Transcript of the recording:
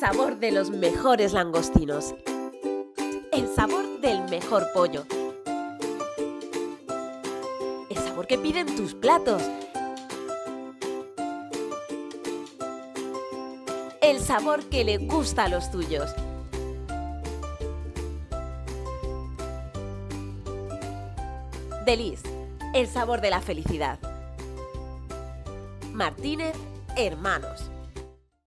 sabor de los mejores langostinos. El sabor del mejor pollo. El sabor que piden tus platos. El sabor que le gusta a los tuyos. Delis, el sabor de la felicidad. Martínez, hermanos.